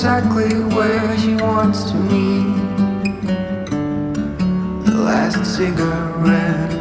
exactly where she wants to meet. The last cigarette,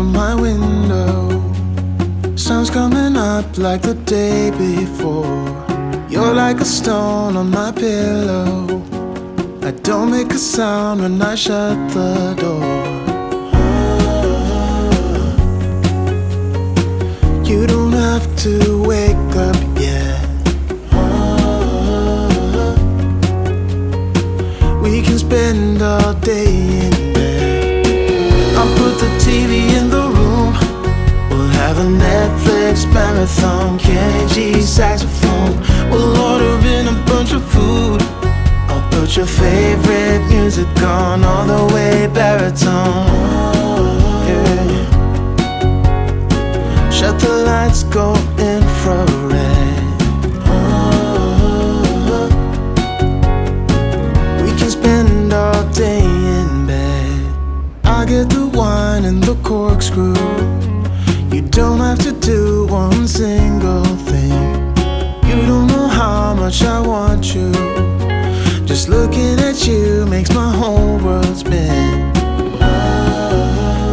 from my window. Sun's coming up like the day before. You're like a stone on my pillow. I don't make a sound when I shut the door. You don't have to wake up yet. We can spend all day in a Netflix marathon, KG saxophone. We'll order in a bunch of food. I'll put your favorite music on all the way baritone. Yeah. Shut the lights, go much I want you. Just looking at you makes my whole world spin. Ah.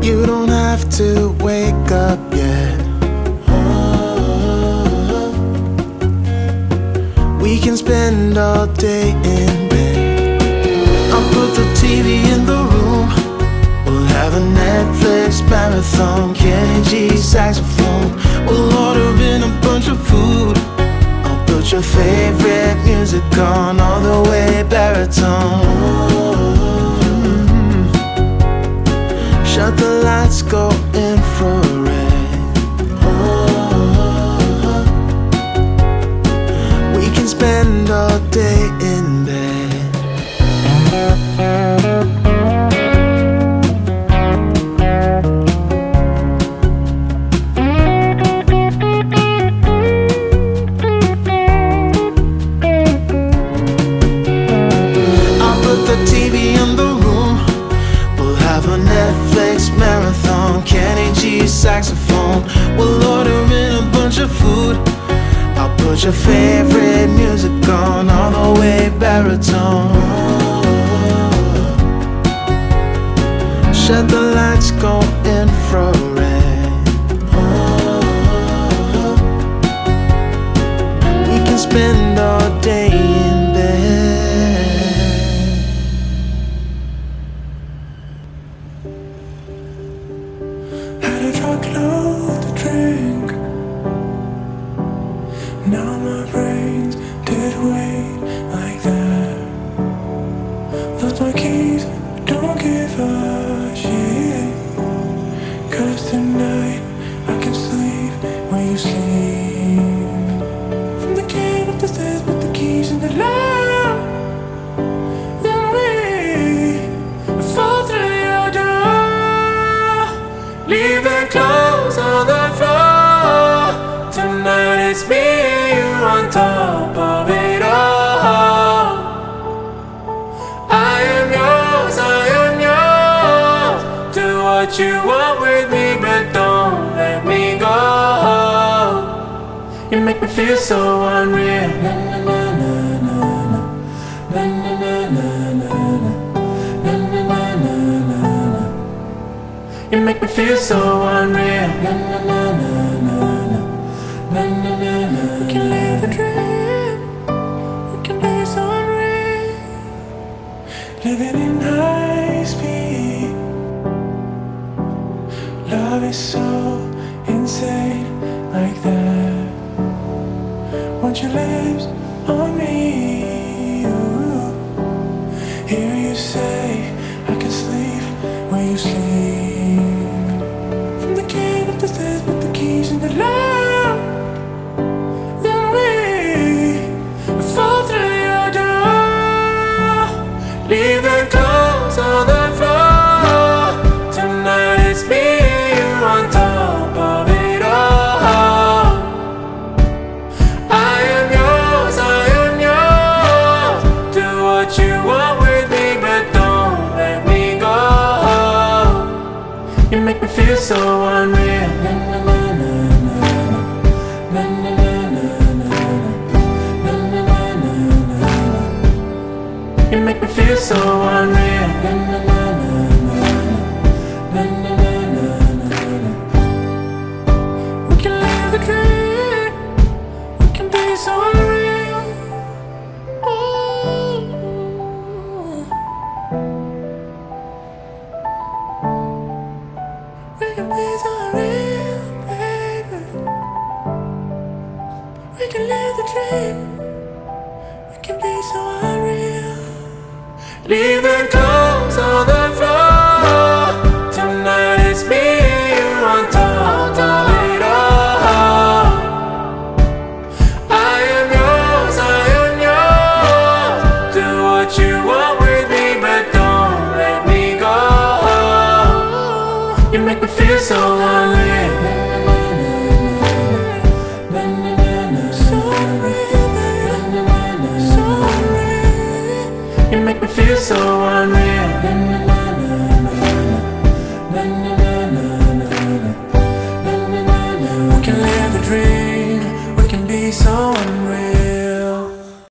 You don't have to wake up yet. Ah. We can spend all day in bed. I'll put the TV in the room. We'll have a Netflix marathon, Kenny G saxophone. We'll and a bunch of food. I'll put your favorite music on all the way. your favorite music on all the way baritone? Shut the lights, go infrared. We can spend all day in bed. Had a truckload me, and you on top of it all. I am yours, I am yours. Do what you want with me, but don't let me go. You make me feel so unreal. Na, na, You make me feel so unreal. Na Na, na, na, living in high. so unreal You make me feel so unreal so